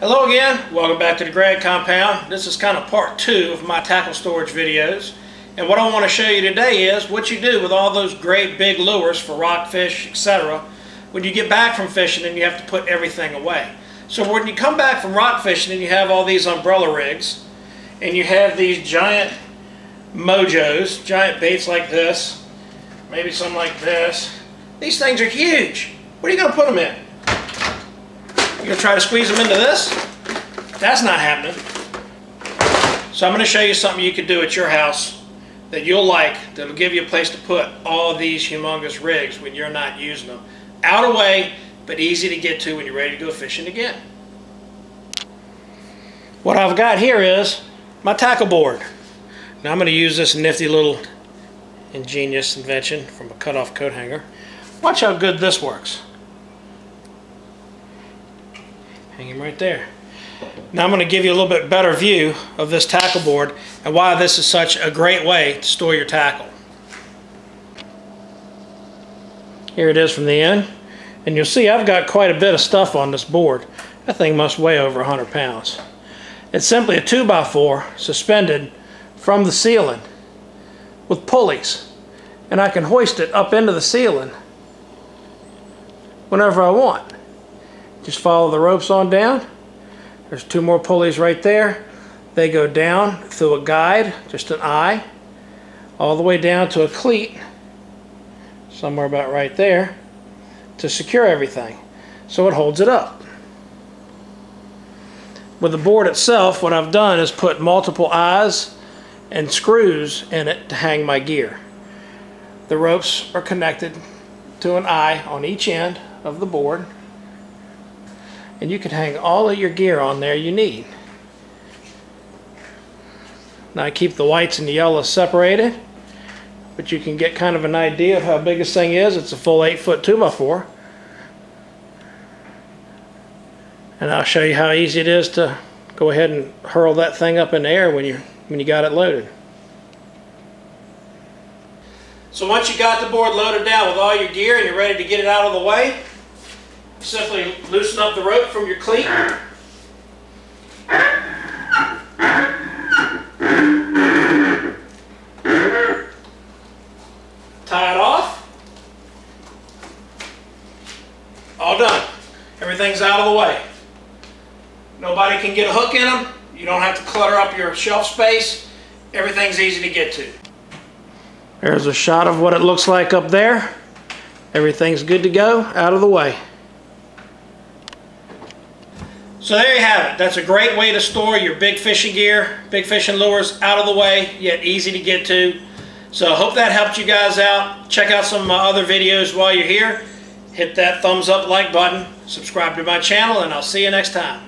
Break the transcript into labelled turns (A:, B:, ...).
A: Hello again, welcome back to the Gregg Compound. This is kind of part two of my tackle storage videos. And what I want to show you today is what you do with all those great big lures for rockfish, etc. when you get back from fishing and you have to put everything away. So when you come back from rock fishing and you have all these umbrella rigs and you have these giant mojos, giant baits like this, maybe some like this. These things are huge. What are you going to put them in? You're going to try to squeeze them into this? That's not happening. So I'm going to show you something you could do at your house that you'll like, that'll give you a place to put all these humongous rigs when you're not using them. Out of way, but easy to get to when you're ready to go fishing again. What I've got here is my tackle board. Now I'm going to use this nifty little ingenious invention from a cut-off coat hanger. Watch how good this works. Hang him right there. Now I'm going to give you a little bit better view of this tackle board and why this is such a great way to store your tackle. Here it is from the end. And you'll see I've got quite a bit of stuff on this board. That thing must weigh over 100 pounds. It's simply a 2x4 suspended from the ceiling with pulleys. And I can hoist it up into the ceiling whenever I want. Just follow the ropes on down. There's two more pulleys right there. They go down through a guide, just an eye, all the way down to a cleat, somewhere about right there, to secure everything. So it holds it up. With the board itself, what I've done is put multiple eyes and screws in it to hang my gear. The ropes are connected to an eye on each end of the board and you can hang all of your gear on there you need. Now I keep the whites and the yellows separated, but you can get kind of an idea of how big this thing is. It's a full 8 foot 2x4. And I'll show you how easy it is to go ahead and hurl that thing up in the air when you when you got it loaded. So once you got the board loaded down with all your gear and you're ready to get it out of the way, Simply loosen up the rope from your cleat. Tie it off. All done. Everything's out of the way. Nobody can get a hook in them. You don't have to clutter up your shelf space. Everything's easy to get to. There's a shot of what it looks like up there. Everything's good to go, out of the way. So there you have it. That's a great way to store your big fishing gear, big fishing lures out of the way, yet easy to get to. So I hope that helped you guys out. Check out some of my other videos while you're here. Hit that thumbs up like button, subscribe to my channel, and I'll see you next time.